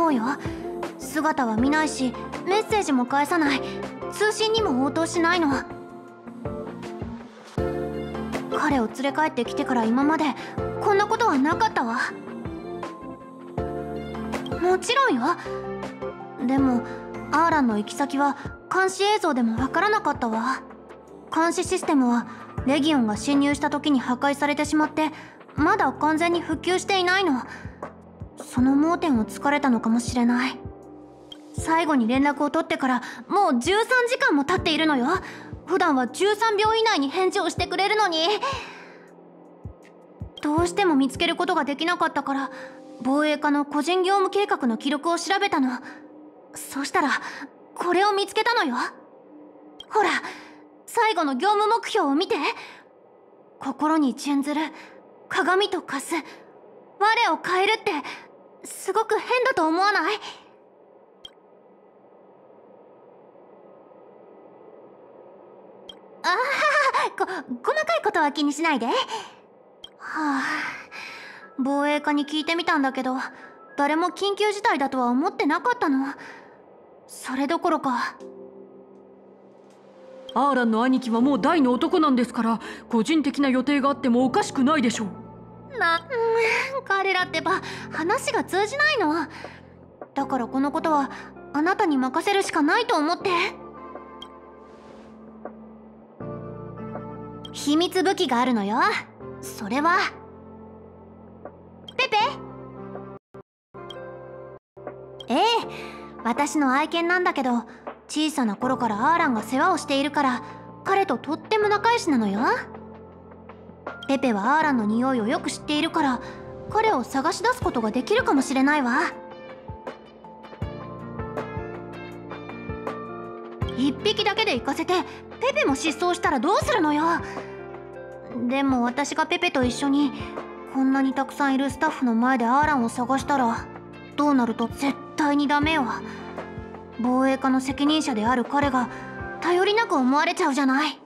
そうよ。姿は見ないしメッセージも返さない。通信にも応答しないの。彼を連れ帰ってきてから今までこんなことはなかったわ。もちろんよ。でもアーランの行き先は監視映像でもわからなかったわ。監視システムはレギオンが侵入した時に破壊されてしまってまだ完全に復旧していないの。その盲点を突かれたのかもしれない。最後に連絡を取ってからもう13時間も経っているのよ。普段は13秒以内に返事をしてくれるのに。どうしても見つけることができなかったから防衛課の個人業務計画の記録を調べたの。そしたらこれを見つけたのよ。ほら最後の業務目標を見て。心に準ずる鏡と化す我を変えるって。すごく変だと思わない？ああこ細かいことは気にしないで。はあ防衛課に聞いてみたんだけど誰も緊急事態だとは思ってなかったの。それどころか。アーランの兄貴はもう大の男なんですから個人的な予定があってもおかしくないでしょう。な。うん彼らってば話が通じないの。だからこのことはあなたに任せるしかないと思って。秘密武器があるのよ。それは。ペペ？ええ。私の愛犬なんだけど小さな頃からアーランが世話をしているから彼ととっても仲良しなのよ。ペペはアーランの匂いをよく知っているから彼を探し出すことができるかもしれないわ。一匹だけで行かせてペペも失踪したらどうするのよ。でも私がペペと一緒にこんなにたくさんいるスタッフの前でアーランを探したらどうなると絶対にダメよ。防衛課の責任者である彼が頼りなく思われちゃうじゃない。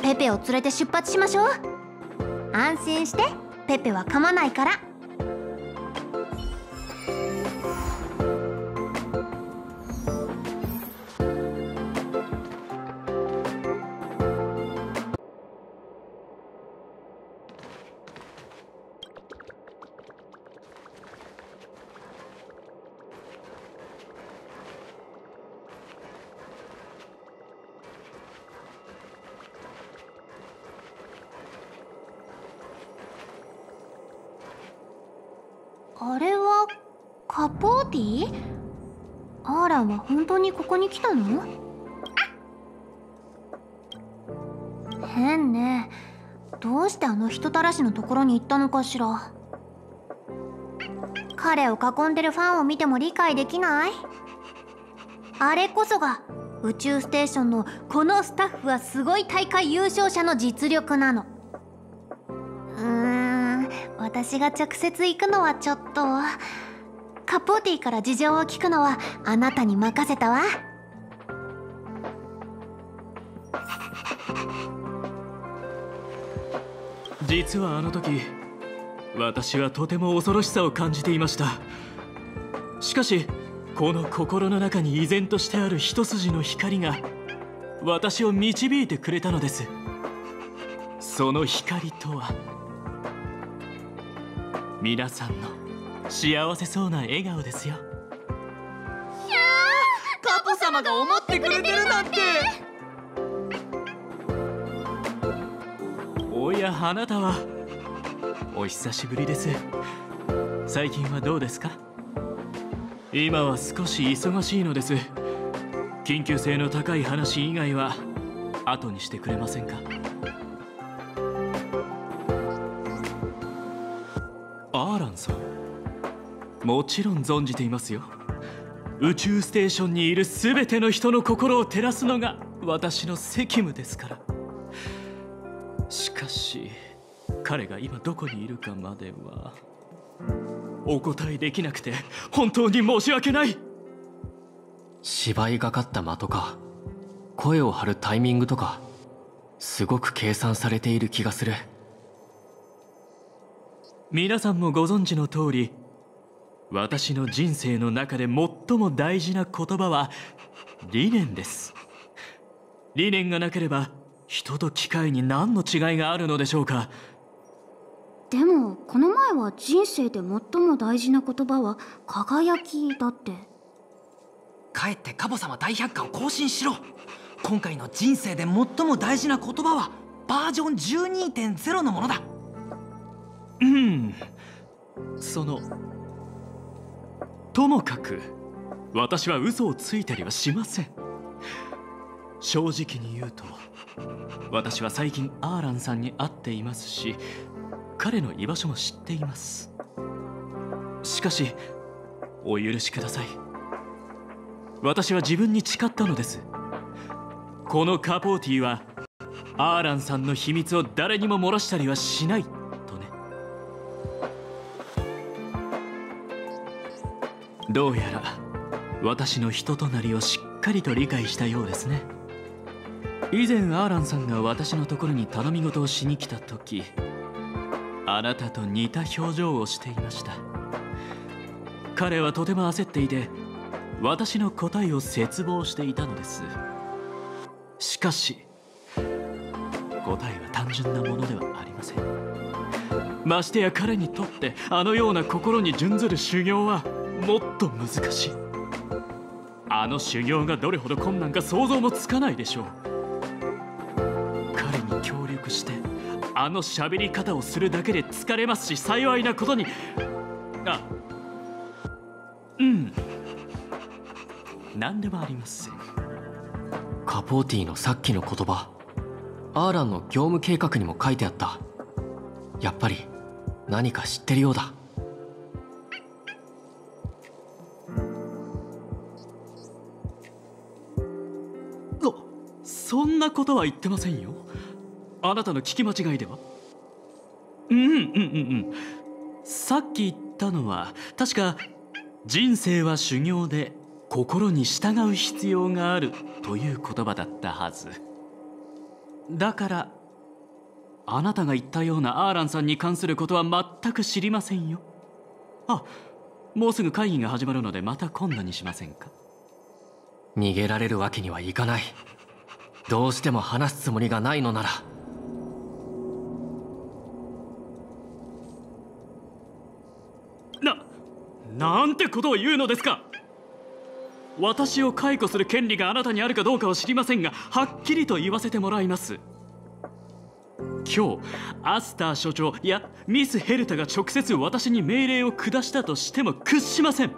ペペを連れて出発しましょう。安心してペペは噛まないから。当にここに来たの？変ね。どうしてあの人たらしのところに行ったのかしら？彼を囲んでるファンを見ても理解できない？あれこそが宇宙ステーションのこのスタッフはすごい大会優勝者の実力なの。うーん。私が直接行くのはちょっと。カポーティから事情を聞くのはあなたに任せたわ。実はあの時私はとても恐ろしさを感じていました。しかしこの心の中に依然としてある一筋の光が私を導いてくれたのです。その光とは皆さんの幸せそうな笑顔ですよ。カポ様が思ってくれてるなんて。おやあなたは。お久しぶりです。最近はどうですか？今は少し忙しいのです。緊急性の高い話以外は後にしてくれませんか？もちろん存じていますよ。宇宙ステーションにいる全ての人の心を照らすのが私の責務ですから。しかし彼が今どこにいるかまではお答えできなくて本当に申し訳ない。芝居がかった的か声を張るタイミングとかすごく計算されている気がする。皆さんもご存知の通り私の人生の中で最も大事な言葉は理念です。理念がなければ人と機械に何の違いがあるのでしょうか？でもこの前は人生で最も大事な言葉は輝きだって。帰ってカボ様大百科を更新しろ。今回の人生で最も大事な言葉はバージョン12.0のものだ。うん。そのともかく私は嘘をついたりはしません。正直に言うと私は最近アーランさんに会っていますし彼の居場所も知っています。しかしお許しください。私は自分に誓ったのです。このカポーティはアーランさんの秘密を誰にも漏らしたりはしない。どうやら私の人となりをしっかりと理解したようですね。以前アーランさんが私のところに頼み事をしに来た時あなたと似た表情をしていました。彼はとても焦っていて私の答えを絶望していたのです。しかし答えは単純なものではありません。ましてや彼にとってあのような心に準ずる修行はもっと難しい。あの修行がどれほど困難か想像もつかないでしょう。彼に協力してあの喋り方をするだけで疲れますし幸いなことに。あうん。何でもありませんカポーティのさっきの言葉。アーランの業務計画にも書いてあった。やっぱり何か知ってるようだ。んなことは言ってませんよ。あなたの聞き間違いでは。うんうんうんうん。さっき言ったのは確か人生は修行で心に従う必要があるという言葉だったはず。だからあなたが言ったようなアーランさんに関することは全く知りませんよ。あもうすぐ会議が始まるのでまた今度にしませんか。逃げられるわけにはいかない。どうしても話すつもりがないのなら。ななんてことを言うのですか。私を解雇する権利があなたにあるかどうかは知りませんがはっきりと言わせてもらいます。今日アスター所長やミス・ヘルタが直接私に命令を下したとしても屈しません。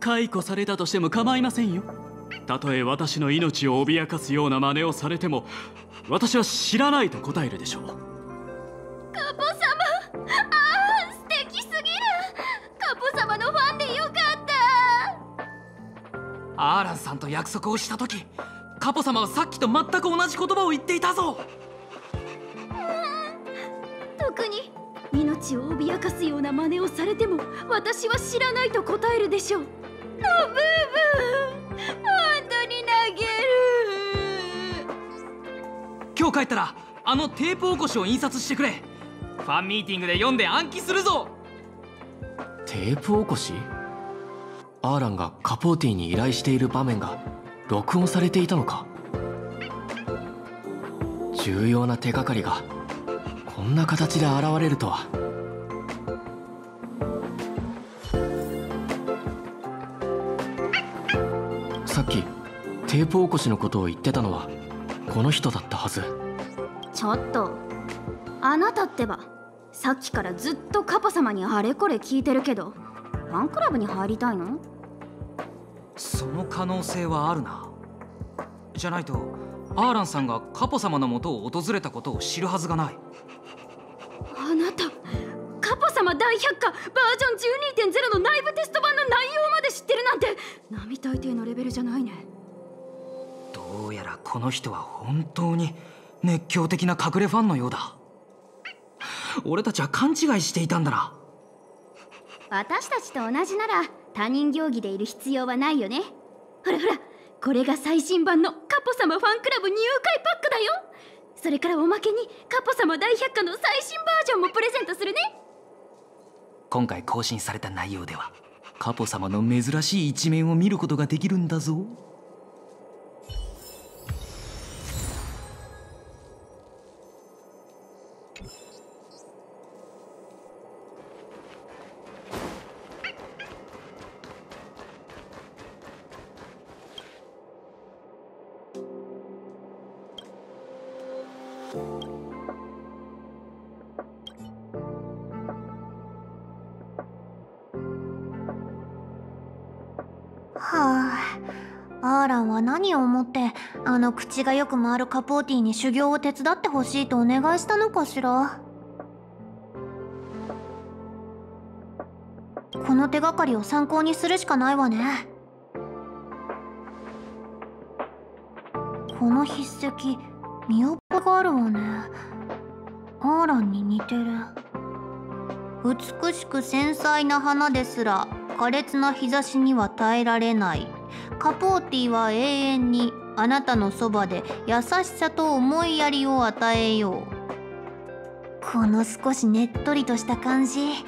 解雇されたとしても構いませんよ。たとえ私の命を脅かすような真似をされても私は知らないと答えるでしょう。カポ様ああ素敵すぎる。カポ様のファンでよかった。アーランさんと約束をした時カポ様はさっきと全く同じ言葉を言っていたぞ。特に命を脅かすような真似をされても私は知らないと答えるでしょう。のブ帰ったらあのテープ起こしを印刷してくれ。ファンミーティングで読んで暗記するぞ。テープ起こし？アーランがカポーティに依頼している場面が録音されていたのか。重要な手がかりがこんな形で現れるとは。さっきテープ起こしのことを言ってたのはこの人だったはず。ちょっと。あなたってばさっきからずっとカポ様にあれこれ聞いてるけどファンクラブに入りたいの？その可能性はあるな。じゃないとアーランさんがカポ様のもとを訪れたことを知るはずがない。あなたカポ様大百科バージョン12.0の内部テスト版の内容まで知ってるなんて並大抵のレベルじゃないね。どうやらこの人は本当に熱狂的な隠れファンのようだ。俺たちは勘違いしていたんだな。私たちと同じなら他人行儀でいる必要はないよね。ほらほらこれが最新版のカポ様ファンクラブ入会パックだよ。それからおまけにカポ様大百科の最新バージョンもプレゼントするね。今回更新された内容ではカポ様の珍しい一面を見ることができるんだぞはあアーランは何を思ってあの口がよく回るカポーティに修行を手伝ってほしいとお願いしたのかしら？この手がかりを参考にするしかないわね。この筆跡見覚えがあるわね。アーランに似てる。美しく繊細な花ですら。苛烈な日差しには耐えられない。カポーティは永遠にあなたのそばで優しさと思いやりを与えよう。この少しねっとりとした感じ。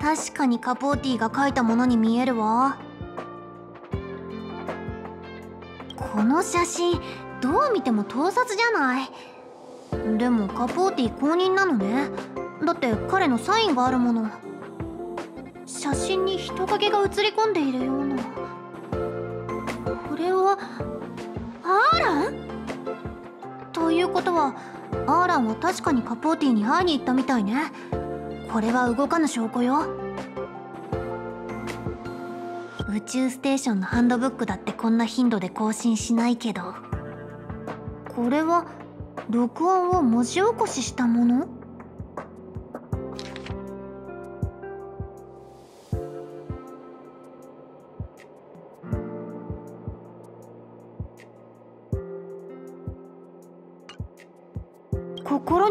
確かにカポーティが描いたものに見えるわ。この写真どう見ても盗撮じゃない。でもカポーティ公認なのね。だって彼のサインがあるもの。写真に人影が映り込んでいるような。これはアーラン？ということはアーランは確かにカポーティに会いに行ったみたいね。これは動かぬ証拠よ。宇宙ステーションのハンドブックだってこんな頻度で更新しないけど。これは録音を文字起こししたもの？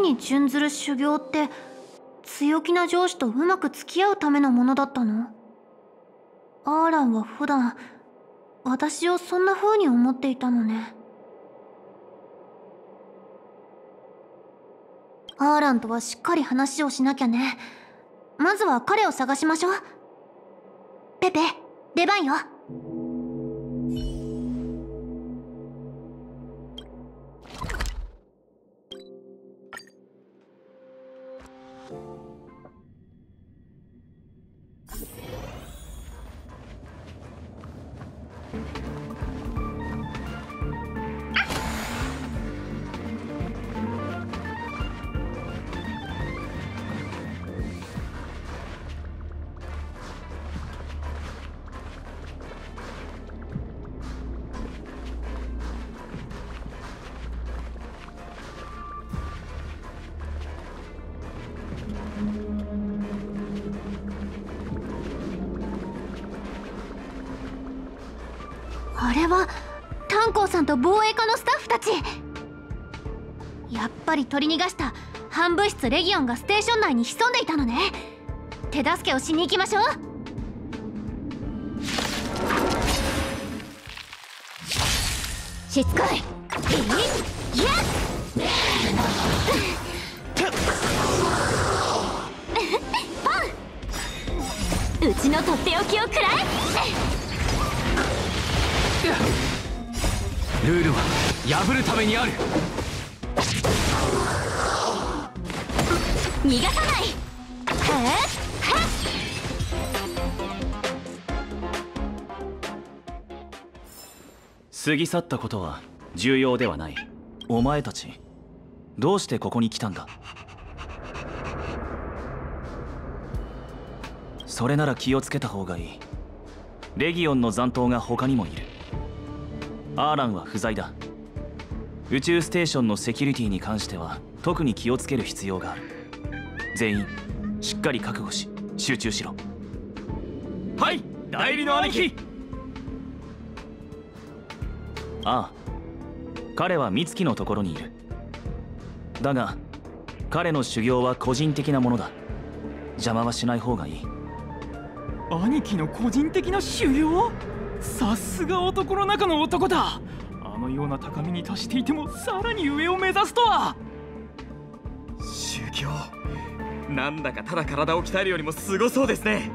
に準ずる修行って強気な上司とうまく付き合うためのものだったの？アーランは普段私をそんな風に思っていたのね。アーランとはしっかり話をしなきゃね。まずは彼を探しましょう。ペペ出番よ。は炭鉱さんと防衛課のスタッフたち。やっぱり取り逃がした半物質レギオンがステーション内に潜んでいたのね。手助けをしに行きましょう。しつこい。いや。ポン。うちのとっておきを食らえ。ルールは破るためにある。逃がさない。は過ぎ去ったことは重要ではない。お前たちどうしてここに来たんだ？それなら気をつけた方がいい。レギオンの残党が他にもいるアーランは不在だ。宇宙ステーションのセキュリティに関しては特に気をつける必要がある。全員しっかり覚悟し集中しろ。はい代理の兄貴。ああ彼は美月のところにいる。だが彼の修行は個人的なものだ。邪魔はしない方がいい。兄貴の個人的な修行？さすが男の中の男だ。あのような高みに達していてもさらに上を目指すとは。修行。なんだかただ体を鍛えるよりもすごそうですね。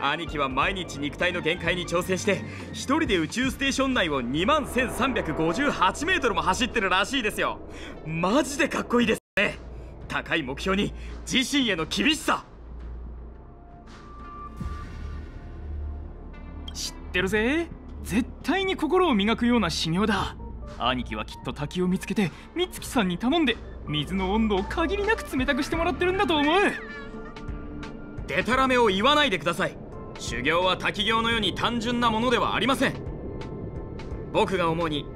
兄貴は毎日肉体の限界に挑戦して一人で宇宙ステーション内を2万1358メートルも走ってるらしいですよ。マジでかっこいいですね。高い目標に自身への厳しさ。ってるぜ。絶対に心を磨くような修行だ。兄貴はきっと滝を見つけて美月さんに頼んで水の温度を限りなく冷たくしてもらってるんだと思う。デタラメを言わないでください。修行は滝行のように単純なものではありません。僕が思うに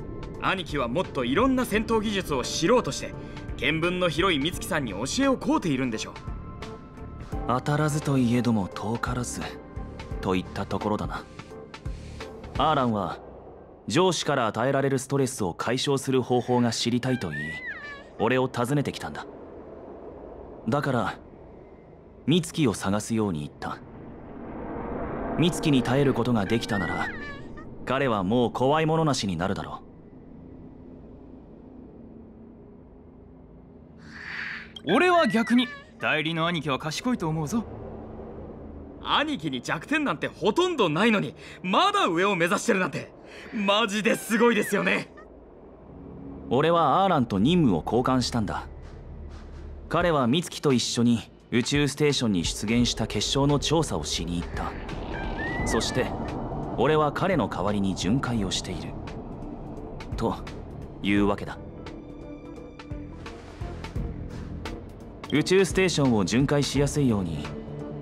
兄貴はもっといろんな戦闘技術を知ろうとして見聞の広い美月さんに教えを請うているんでしょう。当たらずといえども遠からずといったところだなアーランは上司から与えられるストレスを解消する方法が知りたいと言い俺を訪ねてきたんだ。だから美月を探すように言った。美月に耐えることができたなら彼はもう怖いものなしになるだろう。俺は逆に代理の兄貴は賢いと思うぞ。兄貴に弱点なんてほとんどないのにまだ上を目指してるなんてマジですごいですよね。俺はアーランと任務を交換したんだ。彼は美月と一緒に宇宙ステーションに出現した結晶の調査をしに行った。そして俺は彼の代わりに巡回をしている。というわけだ。宇宙ステーションを巡回しやすいように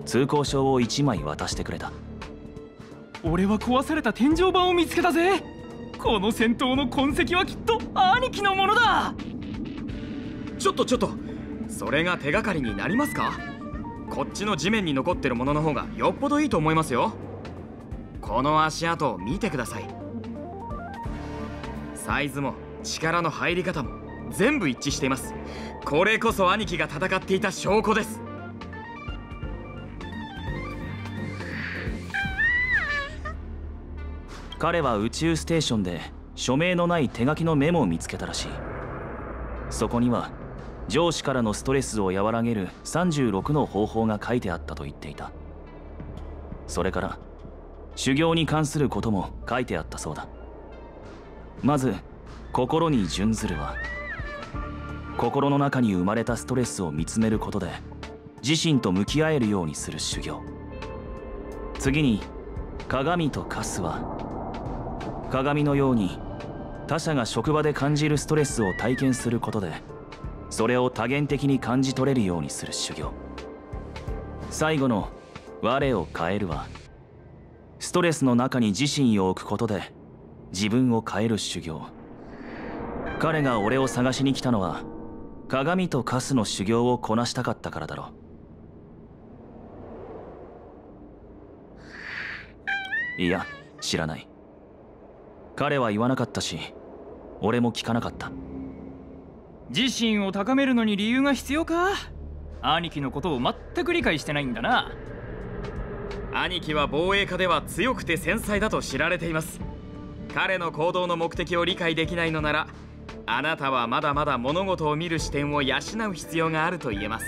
通行証を1枚渡してくれた。俺は壊された天井板を見つけたぜ。この戦闘の痕跡はきっと兄貴のものだ。ちょっとちょっと。それが手がかりになりますか？こっちの地面に残ってるものの方がよっぽどいいと思いますよ。この足跡を見てください。サイズも力の入り方も全部一致しています。これこそ兄貴が戦っていた証拠です彼は宇宙ステーションで署名のない手書きのメモを見つけたらしい。そこには上司からのストレスを和らげる36の方法が書いてあったと言っていた。それから修行に関することも書いてあったそうだ。まず心に準ずるは心の中に生まれたストレスを見つめることで自身と向き合えるようにする修行。次に鏡とカスは鏡のように他者が職場で感じるストレスを体験することでそれを多元的に感じ取れるようにする修行。最後の我を変えるはストレスの中に自身を置くことで自分を変える修行。彼が俺を探しに来たのは鏡とカスの修行をこなしたかったからだろう。いや知らない。彼は言わなかったし俺も聞かなかった。自身を高めるのに理由が必要か？兄貴のことを全く理解してないんだな。兄貴は防衛家では強くて繊細だと知られています。彼の行動の目的を理解できないのならあなたはまだまだ物事を見る視点を養う必要があると言えます。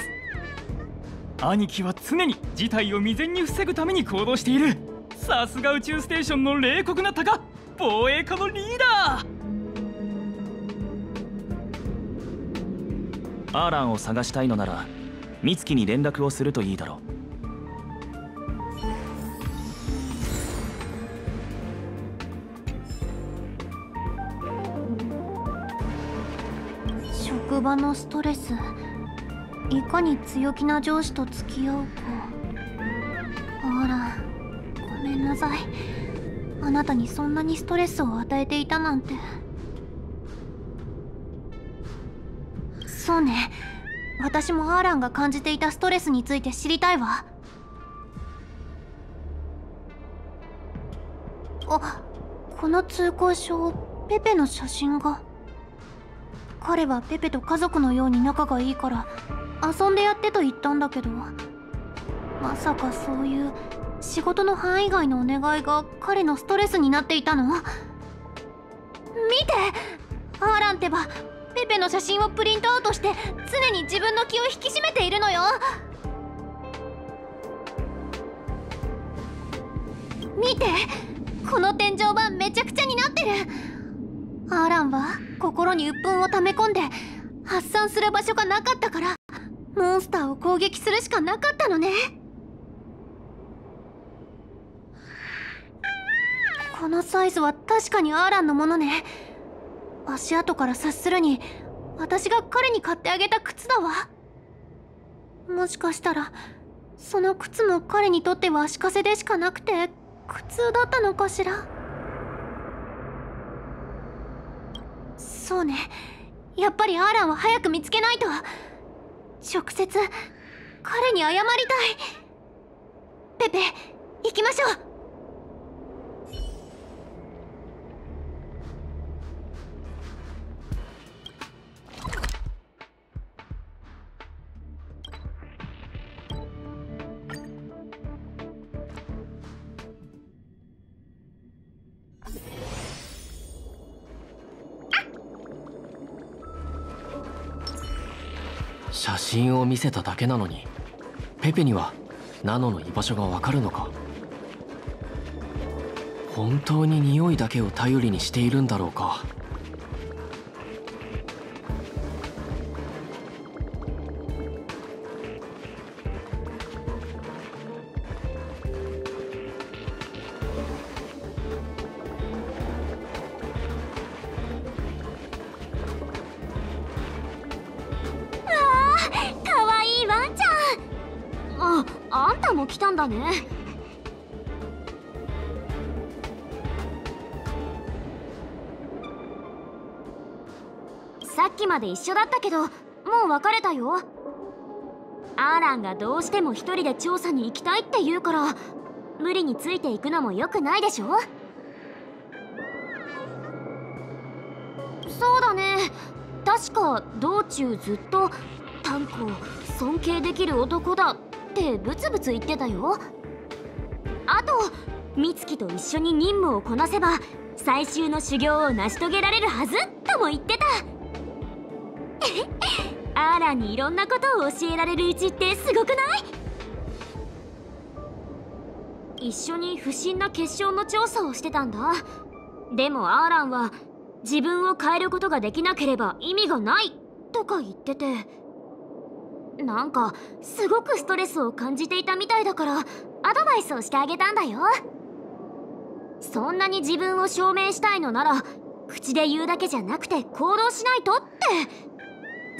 兄貴は常に事態を未然に防ぐために行動している。さすが宇宙ステーションの冷酷な鷹防衛家のリーダー。アーランを探したいのなら美月に連絡をするといいだろ職場のストレスいかに強気な上司と付き合うか。あらごめんなさいあなたにそんなにストレスを与えていたなんて。そうね。私もアーランが感じていたストレスについて知りたいわ。あこの通行証ペペの写真が。彼はペペと家族のように仲がいいから遊んでやってと言ったんだけど。まさかそういう仕事の範囲外のお願いが彼のストレスになっていたの？見て！アーランってばペペの写真をプリントアウトして常に自分の気を引き締めているのよ。見て！この天井板めちゃくちゃになってる。アーランは心に鬱憤を溜め込んで発散する場所がなかったからモンスターを攻撃するしかなかったのね。このサイズは確かにアーランのものね。足跡から察するに私が彼に買ってあげた靴だわ。もしかしたらその靴も彼にとっては足かせでしかなくて苦痛だったのかしら。そうね。やっぱりアーランは早く見つけないと。直接彼に謝りたい。ペペ行きましょう。写真を見せただけなのにペペにはナノの居場所がわかるのか。本当に匂いだけを頼りにしているんだろうか。かけどもう別れたよ。アーランがどうしても一人で調査に行きたいって言うから無理についていくのも良くないでしょ？そうだね。確か道中ずっと炭鉱尊敬できる男だってブツブツ言ってたよ。あと美月と一緒に任務をこなせば最終の修行を成し遂げられるはずとも言ってた。アーランにいろんなことを教えられるうちってすごくない？一緒に不審な結晶の調査をしてたんだ。でもアーランは自分を変えることができなければ意味がないとか言ってて。なんかすごくストレスを感じていたみたいだからアドバイスをしてあげたんだよ。そんなに自分を証明したいのなら口で言うだけじゃなくて行動しないとって。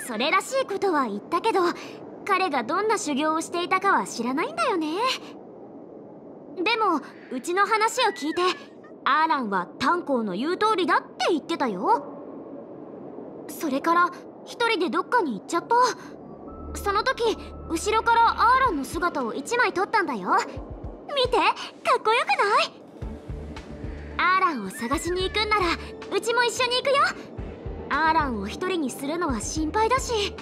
それらしいことは言ったけど彼がどんな修行をしていたかは知らないんだよね。でもうちの話を聞いてアーランは炭鉱の言う通りだって言ってたよ。それから一人でどっかに行っちゃった。その時後ろからアーランの姿を1枚撮ったんだよ。見てかっこよくない？アーランを探しに行くんならうちも一緒に行くよ。アーランを一人にするのは心配だし。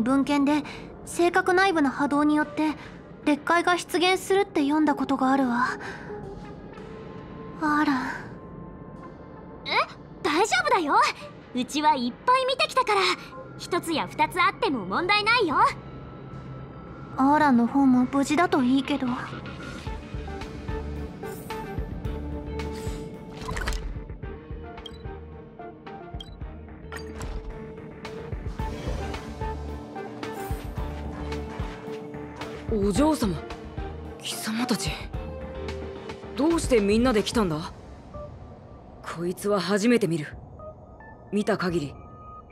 に文献で性格内部の波動によって裂解が出現するって読んだことがあるわ。あら。え？大丈夫だよ。うちはいっぱい見てきたから。一つや二つあっても問題ないよ。アーランの方も無事だといいけどお嬢様。貴様たち。どうしてみんなで来たんだ？こいつは初めて見る。見た限り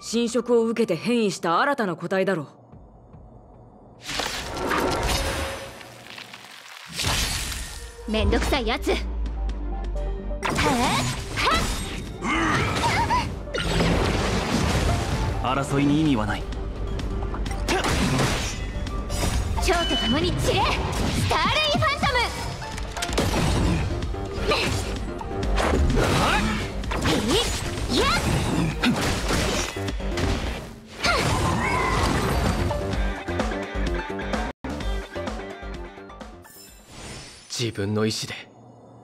侵食を受けて変異した新たな個体だろう。めんどくさいやつ。争いに意味はない今日と共に散れ。スターレイファントム、いや。自分の意志で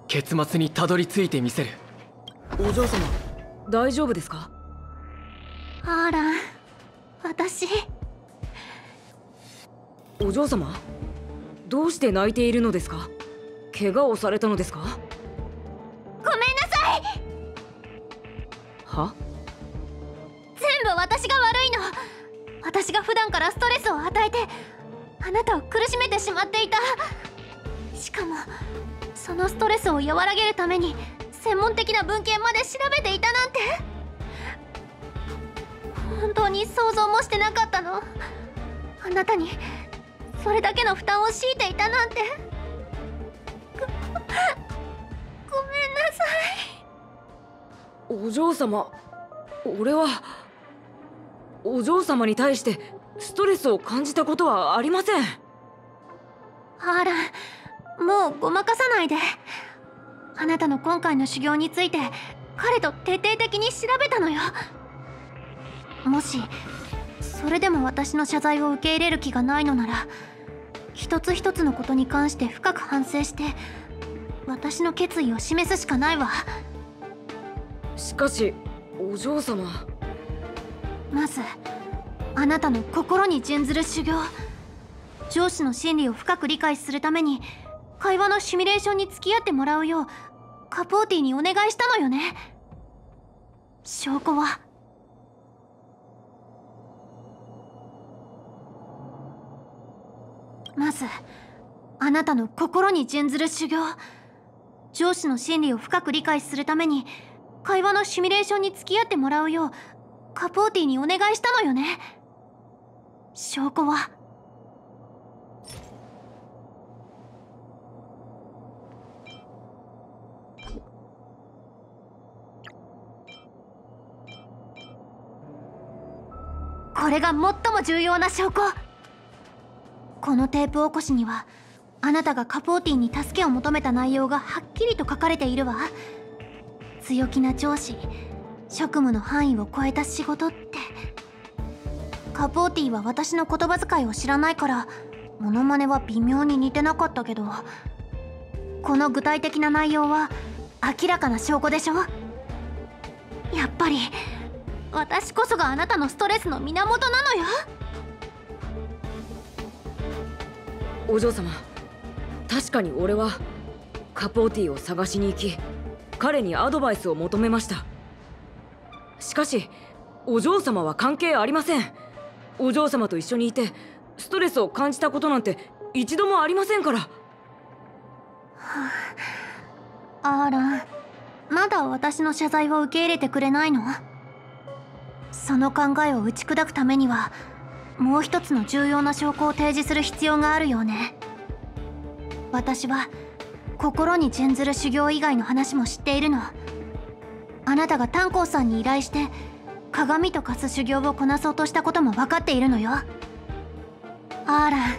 結末にたどり着いてみせる。お嬢様大丈夫ですか？お嬢様？どうして泣いているのですか？怪我をされたのですか？ごめんなさい！は？全部私が悪いの！私が普段からストレスを与えてあなたを苦しめてしまっていた。しかもそのストレスを和らげるために専門的な文献まで調べていたなんて。本当に想像もしてなかったの。あなたにそれだけの負担を強いていたなんて。ご ごめんなさい。お嬢様俺はお嬢様に対してストレスを感じたことはありません。あらもうごまかさないで。あなたの今回の修行について彼と徹底的に調べたのよ。もしそれでも私の謝罪を受け入れる気がないのなら一つ一つのことに関して深く反省して私の決意を示すしかないわ。しかしお嬢様。まずあなたの心に準ずる修行。上司の心理を深く理解するために会話のシミュレーションに付き合ってもらうようカポーティにお願いしたのよね。証拠はまずあなたの心に準ずる修行。上司の心理を深く理解するために会話のシミュレーションに付き合ってもらうようカポーティにお願いしたのよね。証拠は？これが最も重要な証拠。このテープ起こしにはあなたがカポーティに助けを求めた内容がはっきりと書かれているわ。強気な上司職務の範囲を超えた仕事って。カポーティは私の言葉遣いを知らないからモノマネは微妙に似てなかったけど。この具体的な内容は明らかな証拠でしょ？やっぱり私こそがあなたのストレスの源なのよ。お嬢様。確かに俺はカポーティを探しに行き彼にアドバイスを求めました。しかしお嬢様は関係ありません。お嬢様と一緒にいてストレスを感じたことなんて一度もありませんから。アーランまだ私の謝罪を受け入れてくれないの？その考えを打ち砕くためにはもう一つの重要な証拠を提示する必要があるようね。私は心に準ずる修行以外の話も知っているの。あなたが炭鉱さんに依頼して鏡と化す修行をこなそうとしたことも分かっているのよ。アーラン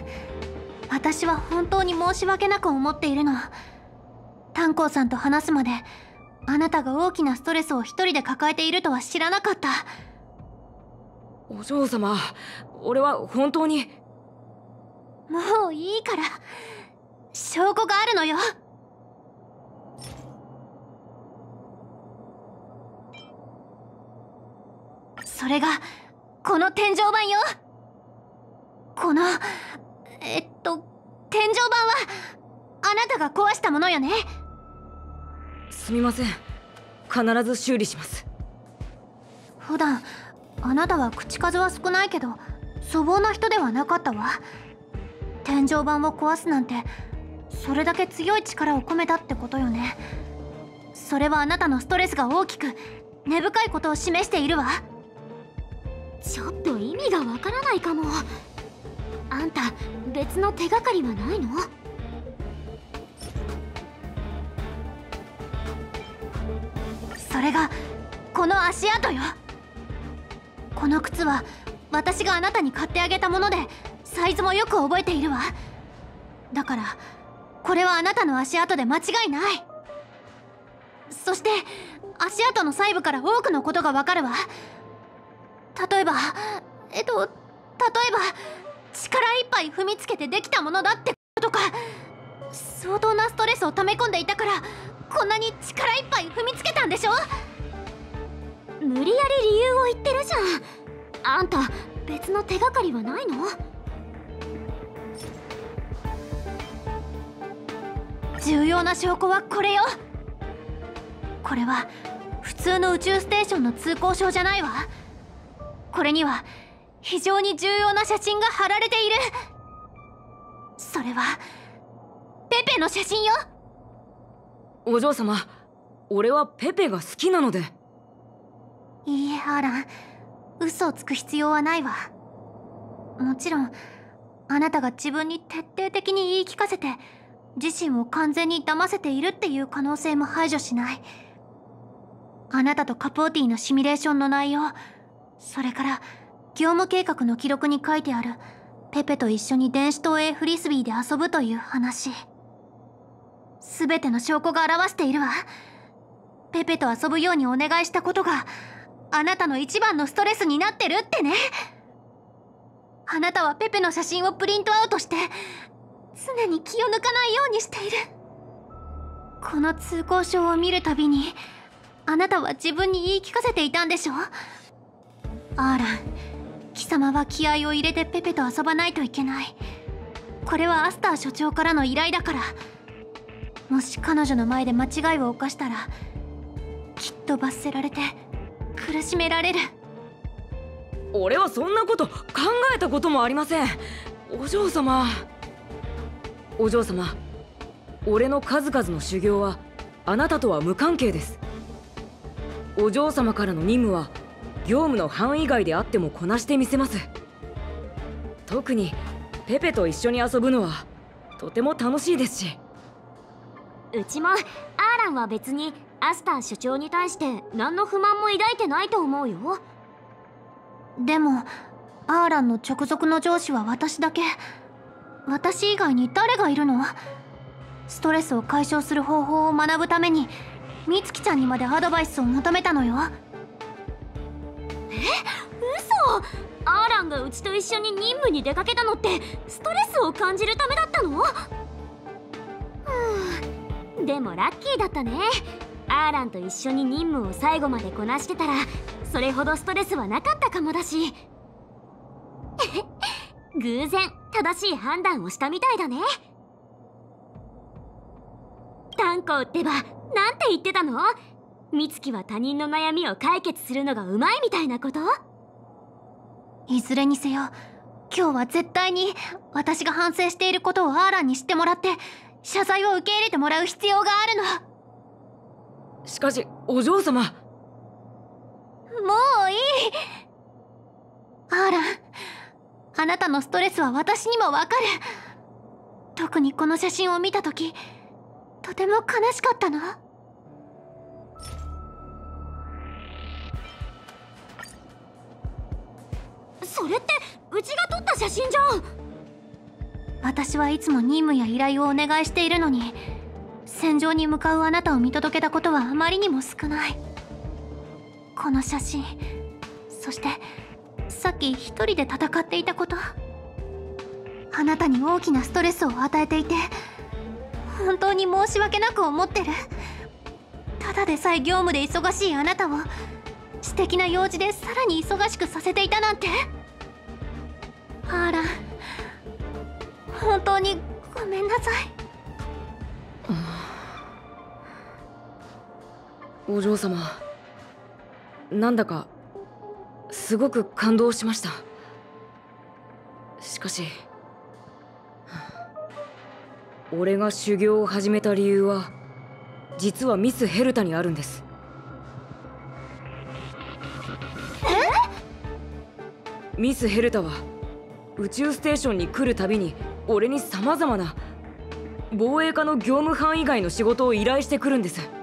私は本当に申し訳なく思っているの。炭鉱さんと話すまであなたが大きなストレスを一人で抱えているとは知らなかった。お嬢様俺は本当に。もういいから。証拠があるのよ。それがこの天井板よ。このえっと天井板はあなたが壊したものよね。すみません。必ず修理します。普段あなたは口数は少ないけど粗暴な人ではなかったわ。天井板を壊すなんてそれだけ強い力を込めたってことよね。それはあなたのストレスが大きく根深いことを示しているわ。ちょっと意味がわからないかも。あんた別の手がかりはないの？それがこの足跡よ。この靴は私があなたに買ってあげたものでサイズもよく覚えているわ。だからこれはあなたの足跡で間違いない。そして足跡の細部から多くのことがわかるわ。例えばえっと例えば力いっぱい踏みつけてできたものだってことか。相当なストレスを溜め込んでいたからこんなに力いっぱい踏みつけたんでしょ？無理やり理由を言ってるあんた別の手がかりはないの？重要な証拠はこれよ。これは普通の宇宙ステーションの通行証じゃないわ。これには非常に重要な写真が貼られている。それはペペの写真よ。お嬢様俺はペペが好きなので。いいえアーラン嘘をつく必要はないわ。もちろんあなたが自分に徹底的に言い聞かせて自身を完全に騙せているっていう可能性も排除しない。あなたとカポーティのシミュレーションの内容それから業務計画の記録に書いてあるペペと一緒に電子投影フリスビーで遊ぶという話。全ての証拠が表しているわ。ペペと遊ぶようにお願いしたことがあなたの一番のストレスになってるってね。あなたはペペの写真をプリントアウトして常に気を抜かないようにしている。この通行証を見るたびにあなたは自分に言い聞かせていたんでしょアーラン貴様は気合を入れてペペと遊ばないといけない。これはアスター所長からの依頼だから。もし彼女の前で間違いを犯したらきっと罰せられて苦しめられる。俺はそんなこと考えたこともありません。お嬢様。お嬢様俺の数々の修行はあなたとは無関係です。お嬢様からの任務は業務の範囲外であってもこなしてみせます。特にペペと一緒に遊ぶのはとても楽しいですし。うちもアーランは別にアスター所長に対して何の不満も抱いてないと思うよ。でもアーランの直属の上司は私だけ。私以外に誰がいるの？ストレスを解消する方法を学ぶために美月ちゃんにまでアドバイスを求めたのよ。え？嘘！アーランがうちと一緒に任務に出かけたのってストレスを感じるためだったの？でもラッキーだったね。アーランと一緒に任務を最後までこなしてたらそれほどストレスはなかったかもだし。偶然正しい判断をしたみたいだね。炭鉱ってばなんて言ってたの？美月は他人の悩みを解決するのがうまいみたいなこと？いずれにせよ今日は絶対に私が反省していることをアーランに知ってもらって謝罪を受け入れてもらう必要があるの。しかしお嬢様。もういい。アーランあなたのストレスは私にもわかる。特にこの写真を見た時とても悲しかったの。それってうちが撮った写真じゃん私はいつも任務や依頼をお願いしているのに戦場に向かうあなたを見届けたことはあまりにも少ない。この写真そしてさっき一人で戦っていたこと。あなたに大きなストレスを与えていて本当に申し訳なく思ってる。ただでさえ業務で忙しいあなたを私的な用事でさらに忙しくさせていたなんて。あら。本当にごめんなさい。お嬢様なんだかすごく感動しました。しかし俺が修行を始めた理由は実はミス・ヘルタにあるんです。ミス・ヘルタは宇宙ステーションに来るたびに俺にさまざまな防衛課の業務範囲外の仕事を依頼してくるんです。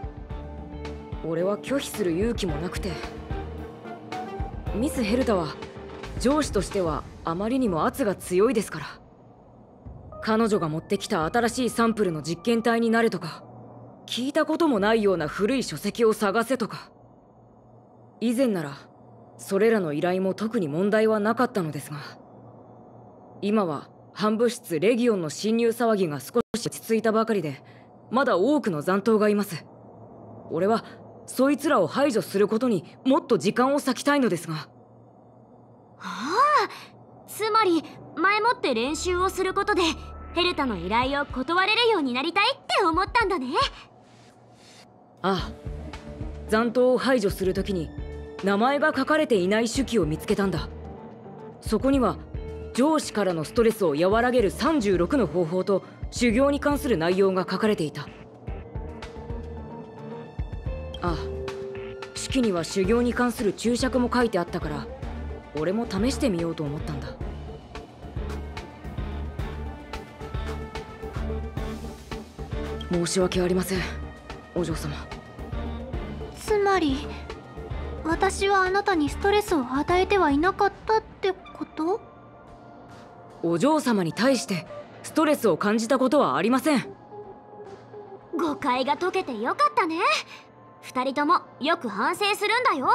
俺は拒否する勇気もなくてミス・ヘルタは上司としてはあまりにも圧が強いですから彼女が持ってきた新しいサンプルの実験体になれとか聞いたこともないような古い書籍を探せとか以前ならそれらの依頼も特に問題はなかったのですが今は反物質レギオンの侵入騒ぎが少しし落ち着いたばかりでまだ多くの残党がいます。俺はそいつらを排除することにもっと時間を割きたいのですが。ああつまり前もって練習をすることでヘルタの依頼を断れるようになりたいって思ったんだね。ああ残党を排除するときに名前が書かれていない手記を見つけたんだ。そこには上司からのストレスを和らげる36の方法と修行に関する内容が書かれていた。ああ手記には修行に関する注釈も書いてあったから俺も試してみようと思ったんだ。申し訳ありませんお嬢様。つまり私はあなたにストレスを与えてはいなかったってこと？お嬢様に対してストレスを感じたことはありません。誤解が解けてよかったね。二人ともよく反省するんだよ。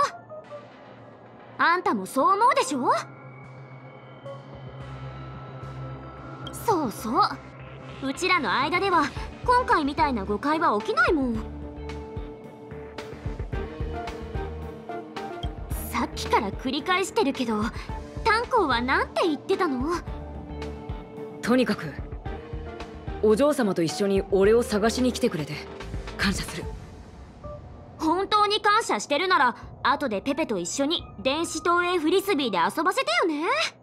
あんたもそう思うでしょ？そうそう。うちらの間では今回みたいな誤解は起きないもん。さっきから繰り返してるけど炭鉱は何て言ってたの？とにかくお嬢様と一緒に俺を探しに来てくれて感謝する。本当に感謝してるなら後でペペと一緒に電子投影フリスビーで遊ばせてよね。